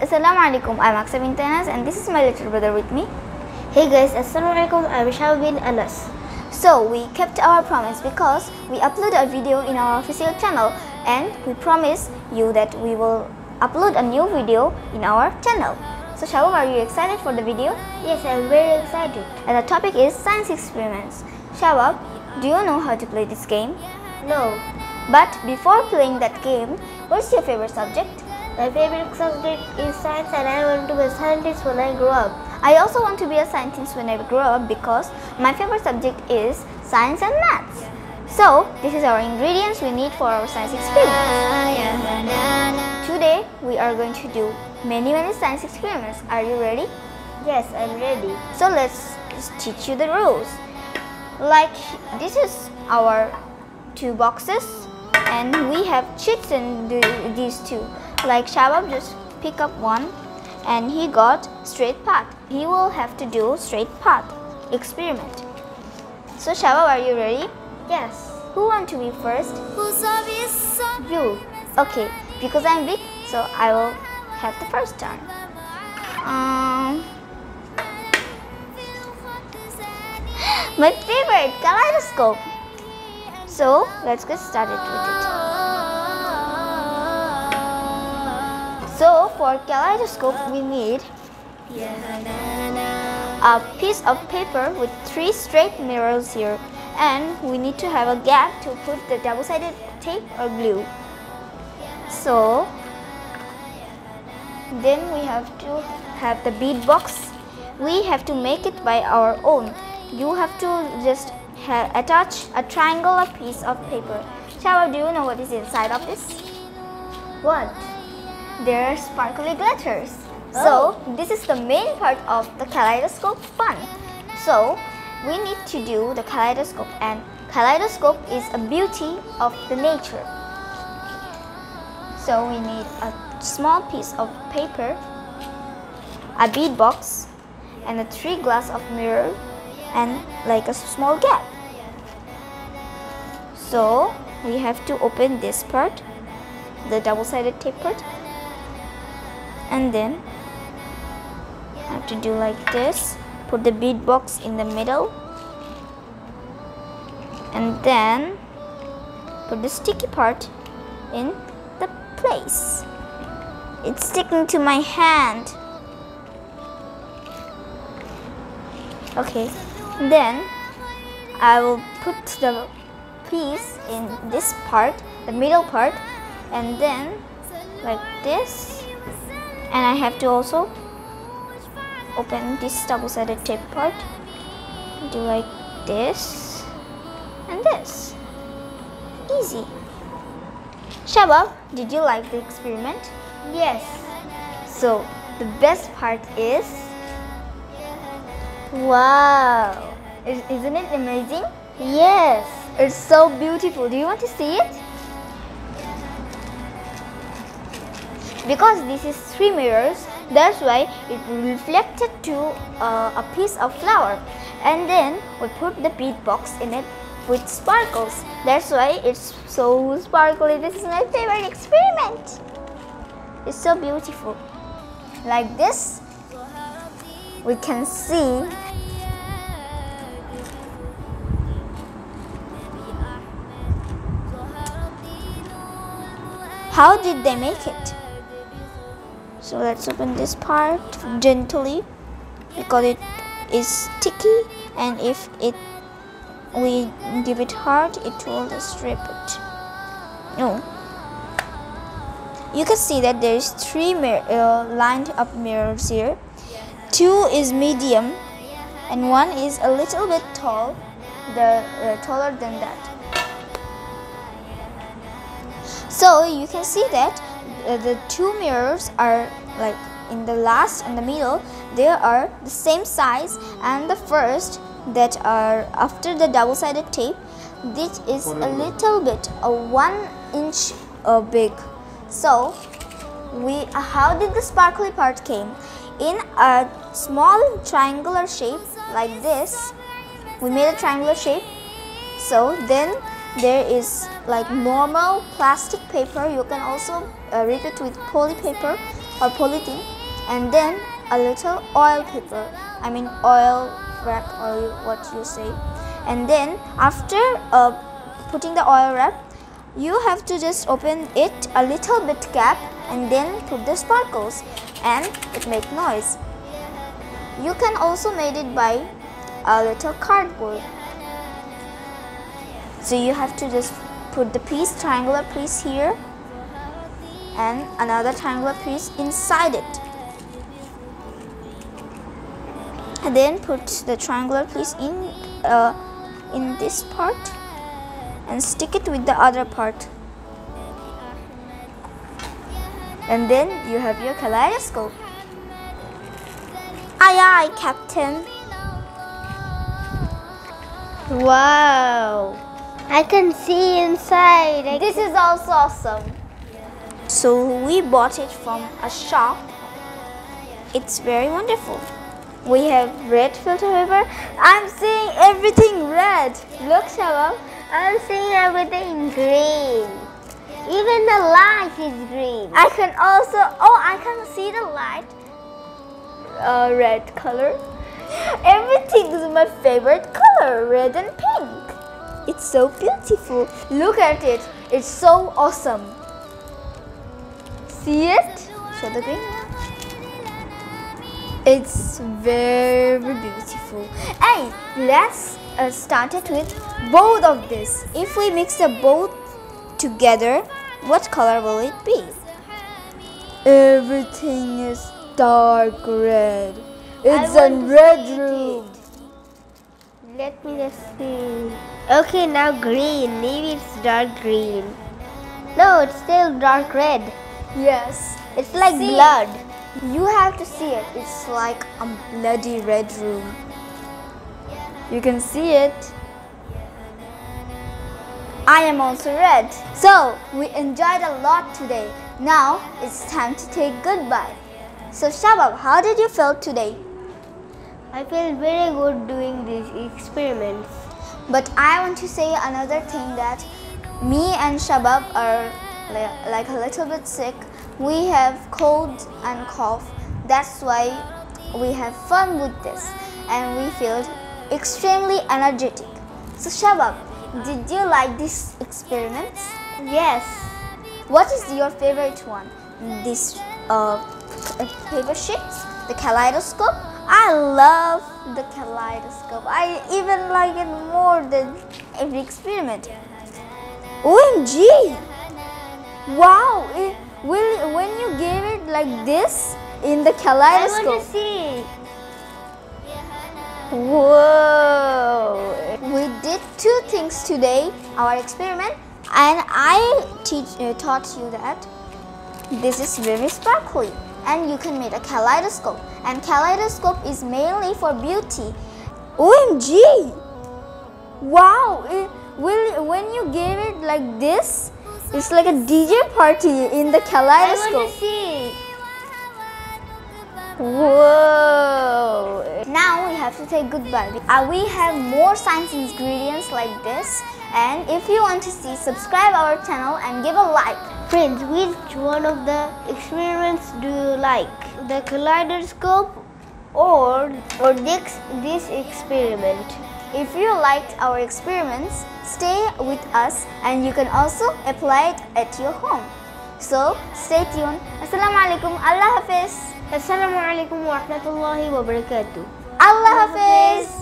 Assalamualaikum. I'm Aqsa Binte Anas and this is my little brother with me. Hey guys, Assalamualaikum. I'm Shabab bin Anas. So we kept our promise because we upload a video in our official channel and we promise you that we will upload a new video in our channel. So Shabab, are you excited for the video? Yes, I'm very excited. And the topic is science experiments. Shabab, do you know how to play this game? No, But before playing that game, what's your favorite subject? My favorite subject is science and I want to be a scientist when I grow up. I also want to be a scientist when I grow up because my favorite subject is science and maths. So, this is our ingredients we need for our science experiment. Today, we are going to do many many science experiments. Are you ready? Yes, I'm ready. So, let's teach you the rules. Like, this is our two boxes and we have cheats in the, these two. Like, Shabab just pick up one and he got straight path. He will have to do straight path experiment. So Shabab, are you ready? Yes. Who want to be first? You. Okay, because I'm big, so I will have the first turn. Um, my favorite kaleidoscope. So let's get started with it. For kaleidoscope, we need a piece of paper with three straight mirrors here. And we need to have a gap to put the double-sided tape or glue. So then we have to have the bead box. We have to make it by our own. You have to just ha- attach a triangular piece of paper. Shaba, do you know what is inside of this? What? There are sparkly glitters. So oh. this is the main part of the kaleidoscope fun. So we need to do the kaleidoscope and kaleidoscope is a beauty of the nature. So we need a small piece of paper, a bead box, and a three glass of mirror and like a small gap. So we have to open this part, the double-sided tape part and then I have to do like this. Put the bead box in the middle. And then put the sticky part in the place. It's sticking to my hand. Okay then I will put the piece in this part the middle part and then like this and I have to also open this double-sided tape part. Do like this and this. Easy. Shabab did you like the experiment? Yes. so the best part is wow. Is- isn't it amazing? Yes. it's so beautiful. Do you want to see it because this is three mirrors that's why it reflected to uh, a piece of flower. And then we put the bead box in it with sparkles. That's why it's so sparkly. This is my favorite experiment. It's so beautiful. Like this we can see how did they make it so let's open this part gently. Because it is sticky and if it we give it hard it will strip it. No. You can see that there is three uh, lined up mirrors here. Two is medium and one is a little bit tall the uh, taller than that. So you can see that the two mirrors are like in the last and the middle they are the same size and the first that are after the double-sided tape this is a little bit a one inch uh, big. So we uh, how did the sparkly part came? In a small triangular shape like this we made a triangular shape. So then there is like normal plastic paper. You can also uh, wrap it with poly paper or polythene. And then a little oil paper. I mean oil wrap or what you say. And then after uh, putting the oil wrap you have to just open it a little bit gap and then put the sparkles. And it make noise. You can also made it by a little cardboard so you have to just put the piece triangular piece here and another triangular piece inside it. And then put the triangular piece in uh, in this part and stick it with the other part. And then you have your kaleidoscope. Aye aye captain. Wow. I can see inside. I this is also awesome so we bought it from a shop it's very wonderful we have red filter paper i'm seeing everything red look shabab I'm seeing everything green. Even the light is green. I can also, oh, I can see the light, uh, red color. Everything is my favorite color, red and pink. It's so beautiful. Look at it. It's so awesome. See it? Show the green. It's very beautiful. Hey, let's uh, start it with both of this. If we mix the both together, what color will it be? Everything is dark red. It's a red room. Let me just see. Okay, now green. Maybe it's dark green. No, it's still dark red. Yes. It's like See? blood. You have to see it. It's like a bloody red room. You can see it. I am also red. So, we enjoyed a lot today. Now, it's time to take goodbye. So, Shabab, how did you feel today? I feel very good doing these experiments. But I want to say another thing that me and Shabab are li- like a little bit sick. We have cold and cough. That's why we have fun with this and we feel extremely energetic. So Shabab, did you like these experiments? Yes. What is your favorite one? This uh, paper sheets, the kaleidoscope. I love the kaleidoscope. I even like it more than every experiment. OMG! Wow! It, will, when you gave it like this in the kaleidoscope. I want to see. Whoa! We did two things today, our experiment, and I teach, uh, taught you that this is very sparkly and you can make a kaleidoscope. And kaleidoscope is mainly for beauty. OMG! Wow! It, will, when you gave it like this, it's like a DJ party in the I want kaleidoscope. to see. Whoa! Now we have to say goodbye. Uh, we have more science ingredients like this. And if you want to see, subscribe our channel and give a like. Friends, which one of the experiments do you like? The kaleidoscope or or this this experiment? If you liked our experiments, stay with us and you can also apply it at your home. So stay tuned. Assalamualaikum. Allah Hafiz. Assalamu alaikum wa rahmatullahi wa barakatuh. Allah Hafiz.